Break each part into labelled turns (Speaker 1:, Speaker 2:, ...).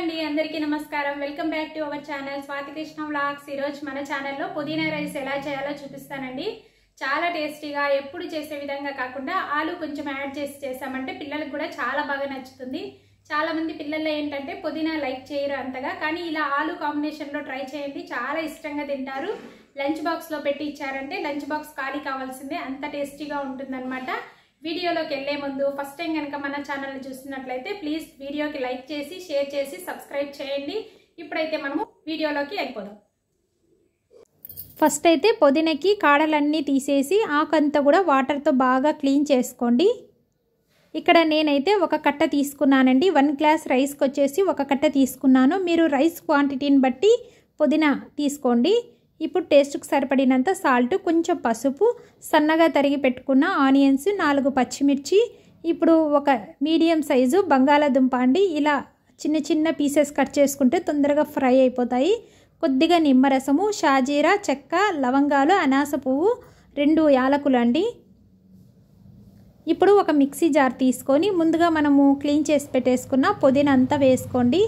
Speaker 1: అండి అందరికీ నమస్కారం. Welcome back to our channel Swathi Krishna vlogs. ఈరోజు మన ఛానల్లో పుదీనా రైస్ ఎలా చేయాలో చూపిస్తానండి. చాలా టేస్టీగా ఎప్పుడు చేసే విధంగా కాకుండా ఆలు కొంచెం యాడ్ చేసి చేసామంటే పిల్లలకు కూడా చాలా బాగా నచ్చుతుంది. చాలా మంది పిల్లల్లో ఏంటంటే పుదీనా లైక్ చేయరు అంతగా కానీ ఇలా ఆలు కాంబినేషన్లో ట్రై చేయండి. చాలా ఇష్టంగా తింటారు. లంచ్ బాక్స్లో పెట్టి ఇచ్చారంటే లంచ్ బాక్స్ ఖాళీ కావాల్సిందే అంత టేస్టీగా ఉంటుందన్నమాట. వీడియోలోకి వెళ్ళే ముందు ఫస్ట్ టైం కనుక మన ఛానల్ చూస్తున్నట్లయితే ప్లీజ్ వీడియోకి లైక్ చేసి షేర్ చేసి సబ్స్క్రైబ్ చేయండి. ఇప్పుడైతే మనము వీడియోలోకి వెళ్ళిపోదాం.
Speaker 2: ఫస్ట్ అయితే పుదీనకి కాడలన్నీ తీసేసి ఆకంతా కూడా వాటర్తో బాగా క్లీన్ చేసుకోండి. ఇక్కడ నేనైతే ఒక కట్ట తీసుకున్నానండి. వన్ గ్లాస్ రైస్కి వచ్చేసి ఒక కట్ట తీసుకున్నాను. మీరు రైస్ క్వాంటిటీని బట్టి పుదీనా తీసుకోండి. ఇప్పుడు టేస్ట్కి సరిపడినంత సాల్ట్ కొంచెం పసుపు సన్నగా తరిగి పెట్టుకున్న ఆనియన్స్ నాలుగు పచ్చిమిర్చి ఇప్పుడు ఒక మీడియం సైజు బంగాళాదుంప అండి. ఇలా చిన్న చిన్న పీసెస్ కట్ చేసుకుంటే తొందరగా ఫ్రై అయిపోతాయి. కొద్దిగా నిమ్మరసము షాజీరా చెక్క లవంగాలు అనాస పువ్వు రెండు యాలకులు అండి. ఇప్పుడు ఒక మిక్సీ జార్ తీసుకొని ముందుగా మనము క్లీన్ చేసి పెట్టేసుకున్న పుదీనా అంతా వేసుకోండి.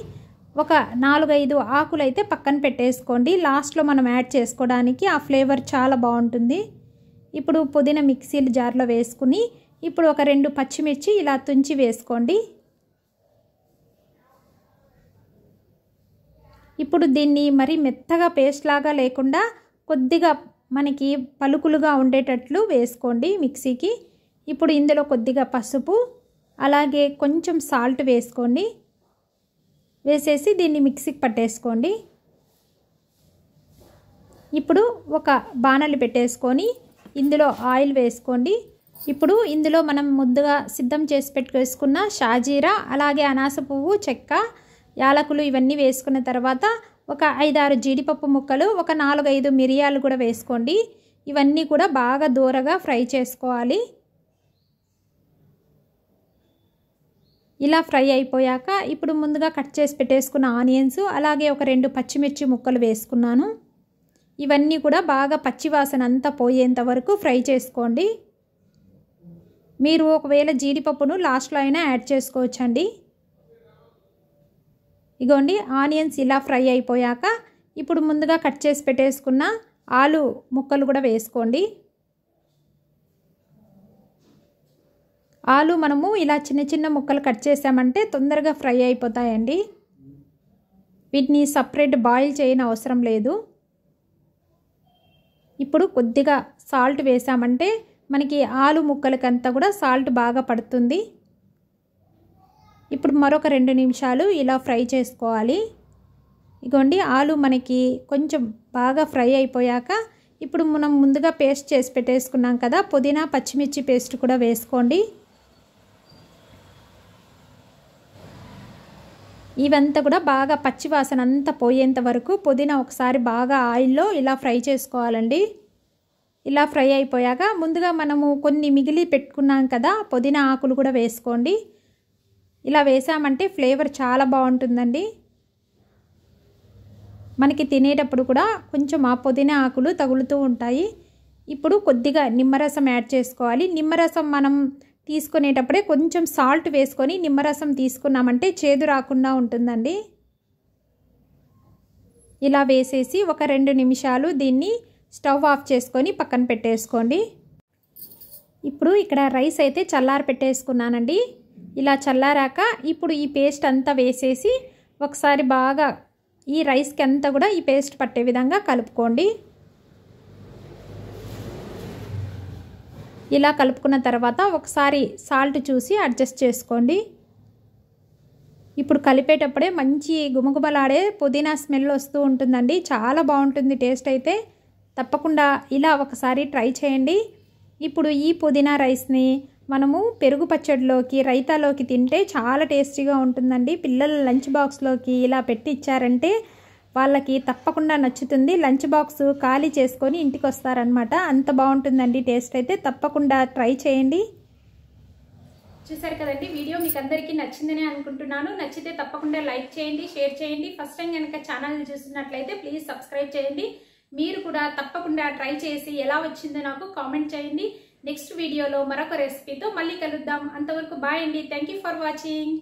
Speaker 2: ఒక నాలుగైదు ఆకులు అయితే పక్కన పెట్టేసుకోండి. లాస్ట్లో మనం యాడ్ చేసుకోవడానికి ఆ ఫ్లేవర్ చాలా బాగుంటుంది. ఇప్పుడు పుదీనా మిక్సీలు జార్లో వేసుకుని ఇప్పుడు ఒక రెండు పచ్చిమిర్చి ఇలా తుంచి వేసుకోండి. ఇప్పుడు దీన్ని మరి మెత్తగా పేస్ట్ లాగా లేకుండా కొద్దిగా మనకి పలుకులుగా ఉండేటట్లు వేసుకోండి మిక్సీకి. ఇప్పుడు ఇందులో కొద్దిగా పసుపు అలాగే కొంచెం సాల్ట్ వేసుకోండి. వేసేసి దీన్ని మిక్సీకి పట్టేసుకోండి. ఇప్పుడు ఒక బాణలి పెట్టేసుకొని ఇందులో ఆయిల్ వేసుకోండి. ఇప్పుడు ఇందులో మనం ముద్దుగా సిద్ధం చేసి పెట్టుకేసుకున్న షాజీరా అలాగే అనాస పువ్వు చెక్క యాలకులు ఇవన్నీ వేసుకున్న తర్వాత ఒక ఐదారు జీడిపప్పు ముక్కలు ఒక నాలుగైదు మిరియాలు కూడా వేసుకోండి. ఇవన్నీ కూడా బాగా దూరగా ఫ్రై చేసుకోవాలి. ఇలా ఫ్రై అయిపోయాక ఇప్పుడు ముందుగా కట్ చేసి పెట్టేసుకున్న ఆనియన్స్ అలాగే ఒక రెండు పచ్చిమిర్చి ముక్కలు వేసుకున్నాను. ఇవన్నీ కూడా బాగా పచ్చివాసన అంతా పోయేంత వరకు ఫ్రై చేసుకోండి. మీరు ఒకవేళ జీడిపప్పును లాస్ట్లో అయినా యాడ్ చేసుకోవచ్చండి. ఇగోండి ఆనియన్స్ ఇలా ఫ్రై అయిపోయాక ఇప్పుడు ముందుగా కట్ చేసి పెట్టేసుకున్న ఆలు ముక్కలు కూడా వేసుకోండి. ఆలు మనము ఇలా చిన్న చిన్న ముక్కలు కట్ చేసామంటే తొందరగా ఫ్రై అయిపోతాయండి. వీటిని సపరేట్ బాయిల్ చేయని అవసరం లేదు. ఇప్పుడు కొద్దిగా సాల్ట్ వేసామంటే మనకి ఆలు ముక్కలకంతా కూడా సాల్ట్ బాగా పడుతుంది. ఇప్పుడు మరొక రెండు నిమిషాలు ఇలా ఫ్రై చేసుకోవాలి. ఇగోండి ఆలు మనకి కొంచెం బాగా ఫ్రై అయిపోయాక ఇప్పుడు మనం ముందుగా పేస్ట్ చేసి పెట్టేసుకున్నాం కదా పుదీనా పచ్చిమిర్చి పేస్ట్ కూడా వేసుకోండి. ఇవంతా కూడా బాగా పచ్చివాసన అంతా పోయేంత వరకు పుదీనా ఒకసారి బాగా ఆయిల్లో ఇలా ఫ్రై చేసుకోవాలండి. ఇలా ఫ్రై అయిపోయాక ముందుగా మనము కొన్ని మిగిలి పెట్టుకున్నాం కదా పుదీనా ఆకులు కూడా వేసుకోండి. ఇలా వేసామంటే ఫ్లేవర్ చాలా బాగుంటుందండి. మనకి తినేటప్పుడు కూడా కొంచెం ఆ పుదీనా ఆకులు తగులుతూ ఉంటాయి. ఇప్పుడు కొద్దిగా నిమ్మరసం యాడ్ చేసుకోవాలి. నిమ్మరసం మనం తీసుకునేటప్పుడే కొంచెం సాల్ట్ వేసుకొని నిమ్మరసం తీసుకున్నామంటే చేదు రాకుండా ఉంటుందండి. ఇలా వేసేసి ఒక రెండు నిమిషాలు దీన్ని స్టవ్ ఆఫ్ చేసుకొని పక్కన పెట్టేసుకోండి. ఇప్పుడు ఇక్కడ రైస్ అయితే చల్లారి పెట్టేసుకున్నానండి. ఇలా చల్లారాక ఇప్పుడు ఈ పేస్ట్ అంతా వేసేసి ఒకసారి బాగా ఈ రైస్కి అంతా కూడా ఈ పేస్ట్ పట్టే విధంగా కలుపుకోండి. ఇలా కలుపుకున్న తర్వాత ఒకసారి సాల్ట్ చూసి అడ్జస్ట్ చేసుకోండి. ఇప్పుడు కలిపేటప్పుడే మంచి గుమగుమలాడే పుదీనా స్మెల్ వస్తూ ఉంటుందండి. చాలా బాగుంటుంది టేస్ట్ అయితే. తప్పకుండా ఇలా ఒకసారి ట్రై చేయండి. ఇప్పుడు ఈ పుదీనా రైస్ని మనము పెరుగు పచ్చడిలోకి రైతాలోకి తింటే చాలా టేస్టీగా ఉంటుందండి. పిల్లల లంచ్ బాక్స్లోకి ఇలా పెట్టి ఇచ్చారంటే వాళ్ళకి తప్పకుండా నచ్చుతుంది. లంచ్ బాక్స్ ఖాళీ చేసుకొని ఇంటికి వస్తారనమాట అంత బాగుంటుందండి టేస్ట్ అయితే. తప్పకుండా ట్రై చేయండి.
Speaker 1: చూసారు కదండి వీడియో మీకు అందరికీ నచ్చిందని అనుకుంటున్నాను. నచ్చితే తప్పకుండా లైక్ చేయండి షేర్ చేయండి. ఫస్ట్ టైం కనుక ఛానల్ చూస్తున్నట్లయితే ప్లీజ్ సబ్స్క్రైబ్ చేయండి. మీరు కూడా తప్పకుండా ట్రై చేసి ఎలా వచ్చిందో నాకు కామెంట్ చేయండి. నెక్స్ట్ వీడియోలో మరొక రెసిపీతో మళ్ళీ కలుద్దాం. అంతవరకు బాయ్ అండి. Thank for watching.